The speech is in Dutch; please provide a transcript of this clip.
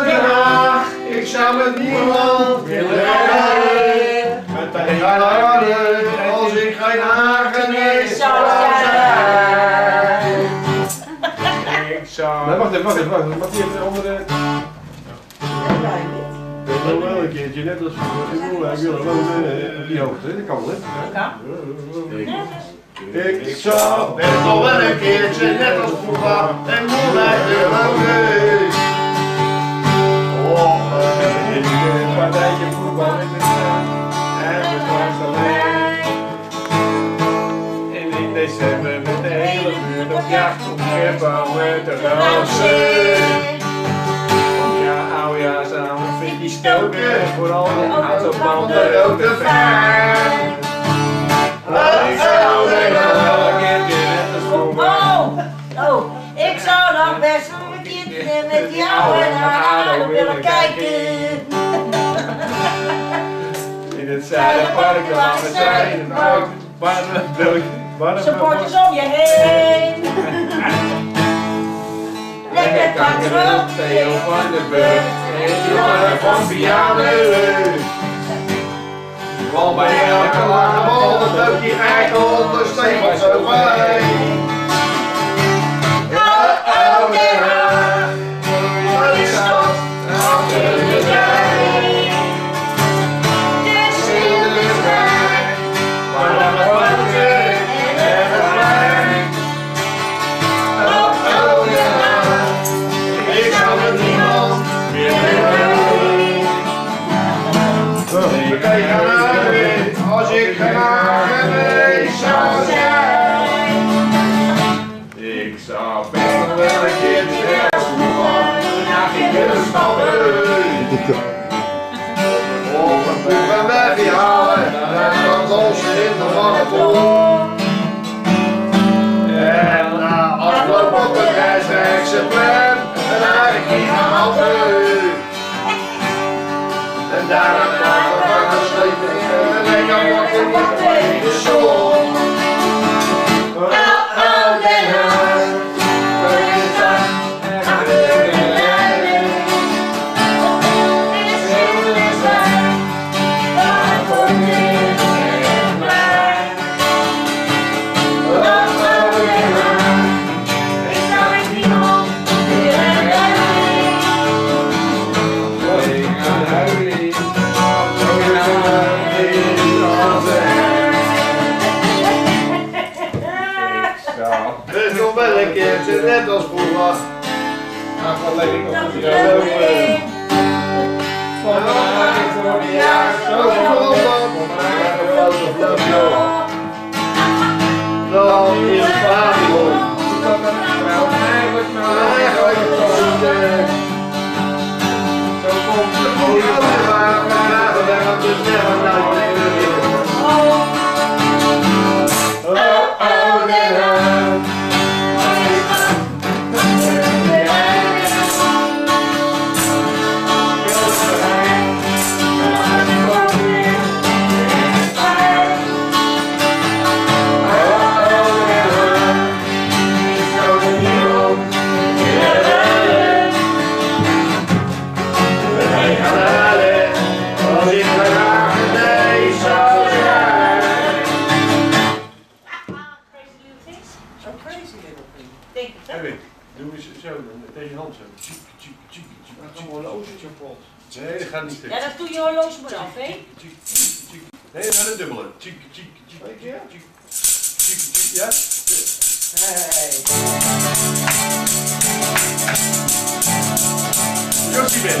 Den Haag, ik zou met niemand willen rijden. Met de harde, als ik geen hagenees zou zijn. Ik zou... Nee, wacht even, wacht even, wacht even. Mag die even onder de... Ik wil wel een keertje, net als ik wil, ik wil wel eh, op die hoogte, dat kan wel, hè? Ik zou best nog wel een keertje, net als vroeger, en moeder willen Met de Roosee. Ja, oudejaarsavond vind je stoken, vooral de autobanden ook te fijn. Ik zou zeggen, wel een keertje net als vroeger. Oh, oh, ik zou nog best een keertje met jou en haar willen kijken. In het Zuiderpark waar we zijn, warme brood, warme Supporters om je heen. Lekker kakker Theo van den Burg en jongen van Vianen. Want bij elke lange bal dat ook die eikel de zo fijn. Oh, oh, En daarna kwam er van geslepen en ik kan wachten niet de zon. Ik op de is jou lopen. leuk. Vandaag voor de jaar Zo gelopen. Maar een foto van jou. Dan in het vaderland. Eigenlijk gewoon, eh, zo. Tjik, tjik, tjik, tjik, Dat is tjik. een horlogetje pot. Nee, dat gaat niet stuk. Ja, dat doe je horloge maar af, hè? Nee, dat gaat een dubbele. Tjik, tjik, tjik, Twee keer? tjik, tjik, tjik, ja? Jossie Ben.